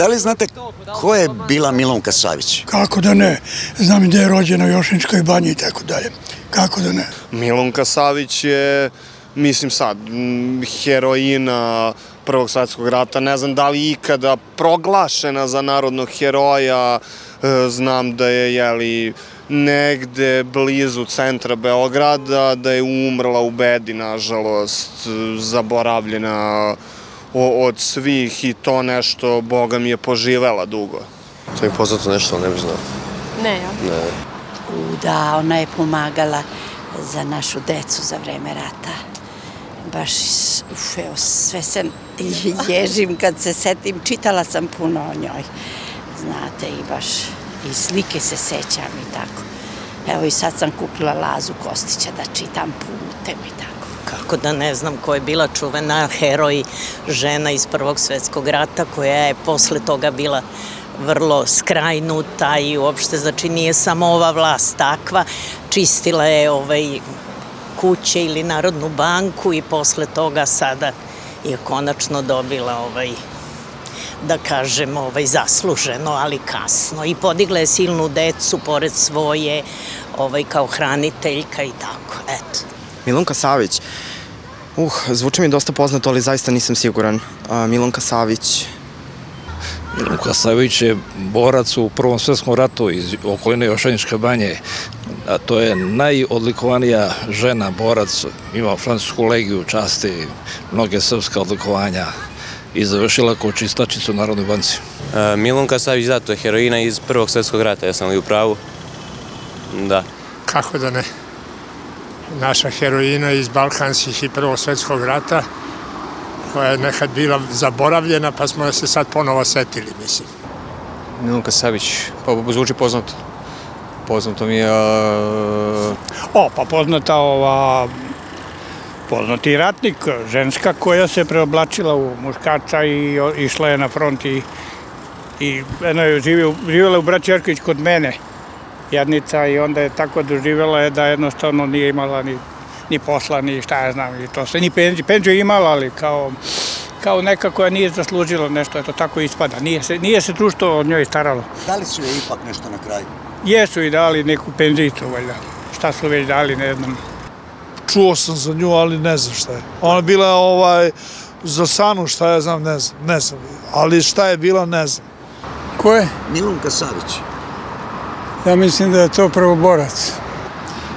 Da li znate ko je bila Milunka Savić? Kako da ne? Znam i da je rođena u Jošničkoj banji i tako dalje. Kako da ne? Milunka Savić je, mislim sad, heroina Prvog svetskog rata. Ne znam da li ikada proglašena za narodnog heroja. E, Znam da je, jeli, negde blizu centra Beograda, da je umrla u bedi, nažalost, zaboravljena o- od svih i to nešto, Boga mi je poživela dugo. To mi je poznato nešto, ne bih znao. Ne, ja. Ne. U, da, ona je pomagala za našu decu za vreme rata. Baš, uf, evo, sve se ježim kad se setim. Čitala sam puno o njoj, znate, i baš i slike se sećam i tako. Evo i sad sam kupila Lazu Kostića da čitam putem i tako. Kako da ne znam ko je bila čuvena heroj žena iz Prvog svetskog rata koja je posle toga bila vrlo skrajnuta i uopšte znači nije samo ova vlast takva čistila je ovaj kuće ili Narodnu banku i posle toga sada je konačno dobila ovaj da kažem, ovaj, zasluženo, ali kasno. I podigla je silnu decu pored svoje, ovaj, kao hraniteljka i tako, eto. Milunka Savić. Uh, zvuči mi dosta poznato, ali zaista nisam siguran. A, Milunka Savić. Milunka Savić je borac u Prvom svetskom ratu iz okoline Jošaničke banje. A to je najodlikovanija žena, borac, ima francusku legiju, časti, mnoge srpske odlikovanja i završila kao čistačicu u Narodnoj banci. E, Milunka Savić, da, to je heroina iz Prvog svetskog rata, ja sam li u pravu? Da. kako da ne. Naša heroina iz Balkanskih i Prvog svetskog rata, koja je nekad bila zaboravljena, pa smo se sad ponovo setili, mislim. Milunka Savić, pa zvuči poznato. Poznato mi je... a, O, pa poznata ova poznati ratnik, ženska koja se preoblačila u muškarca i išla je na front i, i eno je živio, živjela u braći Jerković kod mene, jadnica, i onda je tako doživjela je da jednostavno nije imala ni, ni posla, ni šta ja znam, i to sve, ni penziju, penziju imala, ali kao, kao neka koja nije zaslužila nešto, eto tako ispada, nije se, nije se društvo od njoj staralo. Da li su je ipak nešto na kraju? Jesu i dali neku penzicu, valjda, šta su već dali, ne znam. čuo sam za nju, ali ne znam šta je. Ona bila ovaj, za Sanu, šta ja znam, ne znam, ne znam. Ali šta je bila, ne znam. Ko je? Milunka Savić. Ja mislim da je to prvoborac.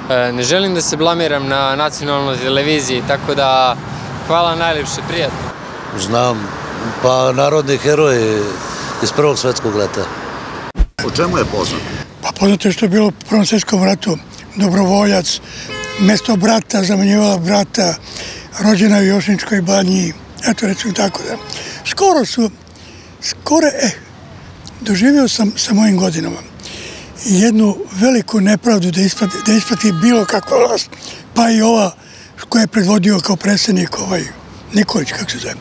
e, Ne želim da se blamiram na nacionalnoj televiziji, tako da hvala najljepše, prijatno. Znam, pa narodni heroj iz Prvog svetskog rata. O čemu je poznat? Pa poznato je što je bilo u Prvom svjetskom ratu dobrovoljac, mesto brata, zamenjivala brata, rođena u Jošničkoj banji, eto recimo tako da. Skoro su, skoro, eh, doživio sam sa mojim godinama jednu veliku nepravdu da isplati, da isplati bilo kakva vlast, pa i ova koja je predvodio kao predsjednik ovaj Nikolić, kako se zove,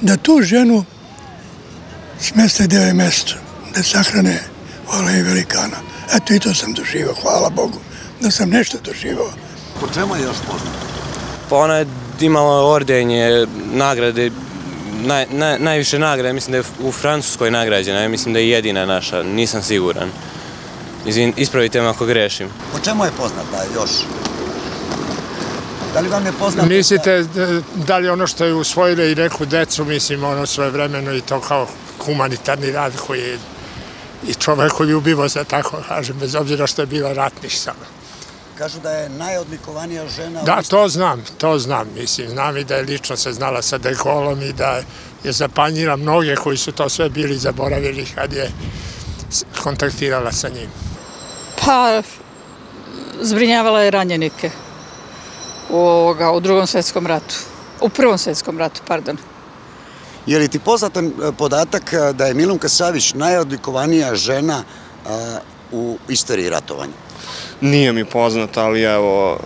da tu ženu smeste gde je mesto, da sahrane hvala i velikana. Eto i to sam doživao, hvala Bogu, da sam nešto doživao. Po čemu je još poznat? Pa ona je imala ordenje, nagrade, naj, naj, najviše nagrade, mislim da je u Francuskoj nagrađena, ja mislim da je jedina naša, nisam siguran. Izvin, ispravite me ako grešim. Po čemu je poznata još? Da li vam je poznato? Mislite da- li ono što je usvojila i neku decu, mislim, ono svoje vremeno i to kao humanitarni rad koji je i čoveku ljubivo, za tako kažem, bez obzira što je bila ratnih samo. Kažu da je najodlikovanija žena... Da, to znam, to znam, mislim. Znam i da je lično se znala sa Dekolom i da je zapanjila mnoge koji su to sve bili zaboravili kad je kontaktirala sa njim. Pa, zbrinjavala je ranjenike u, ovoga, u drugom svjetskom ratu. U prvom svjetskom ratu, pardon. Je li ti poznatan e, podatak e, da je Milunka Savić najodlikovanija žena e, u istoriji ratovanja? Nije mi poznato, ali evo,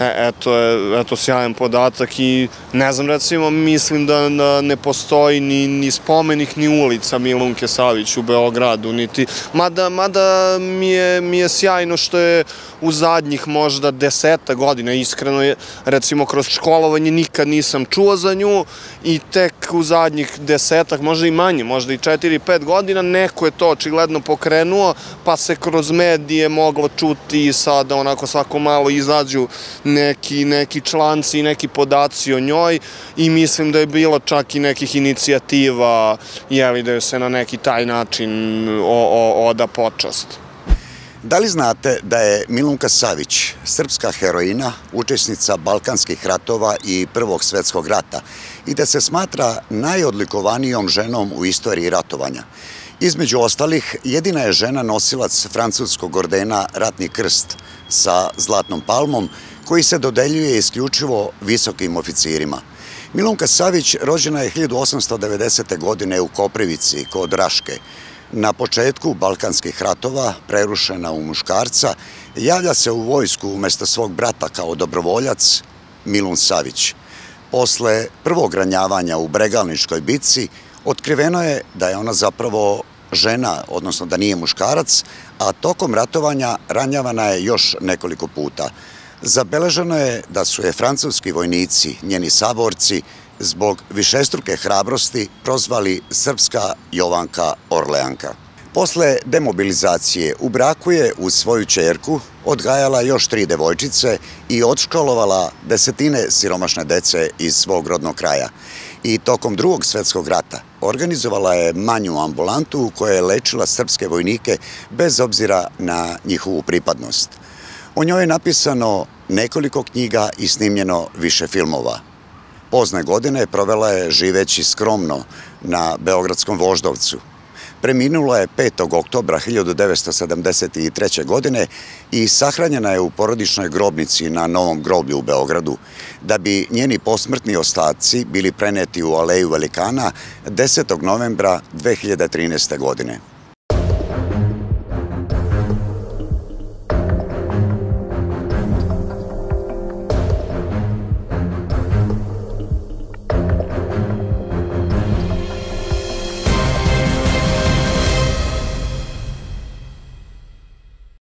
E, eto, je, eto sjajan podatak i ne znam, recimo, mislim da, da ne postoji ni, ni spomenik, ni ulica Milunke Savić u Beogradu, niti, mada, mada mi, je, mi je sjajno što je u zadnjih možda deseta godina, iskreno je, recimo kroz školovanje nikad nisam čuo za nju i tek u zadnjih desetak, možda i manje, možda i četiri, pet godina, neko je to očigledno pokrenuo, pa se kroz medije moglo čuti i sada onako svako malo izađu neki, neki članci i neki podaci o njoj i mislim da je bilo čak i nekih inicijativa, jeli da je se na neki taj način o, o, oda počast. Da li znate da je Milunka Savić, srpska heroina, učesnica Balkanskih ratova i Prvog svetskog rata i da se smatra najodlikovanijom ženom u istoriji ratovanja? Između ostalih, jedina je žena nosilac francuskog ordena Ratni krst sa zlatnom palmom koji se dodeljuje isključivo visokim oficirima. Milunka Savić rođena je 1890. godine u Koprivici kod Raške. Na početku Balkanskih ratova, prerušena u muškarca, javlja se u vojsku umesto svog brata kao dobrovoljac Milun Savić. Posle prvog ranjavanja u Bregalničkoj bitci, otkriveno je da je ona zapravo žena, odnosno da nije muškarac, a tokom ratovanja ranjavana je još nekoliko puta. Zabeleženo je da su je francuski vojnici, njeni saborci, zbog višestruke hrabrosti prozvali Srpska Jovanka Orleanka. Posle demobilizacije u braku je uz svoju čerku odgajala još tri devojčice i odškolovala desetine siromašne dece iz svog rodnog kraja. I tokom drugog svetskog rata organizovala je manju ambulantu u kojoj je lečila srpske vojnike bez obzira na njihovu pripadnost. O njoj je napisano nekoliko knjiga i snimljeno više filmova. Pozne godine provela je živeći skromno na Beogradskom voždovcu. Preminula je 5. oktobra 1973. godine i sahranjena je u porodičnoj grobnici na Novom groblju u Beogradu, da bi njeni posmrtni ostaci bili preneti u Aleju Velikana 10. novembra 2013. godine.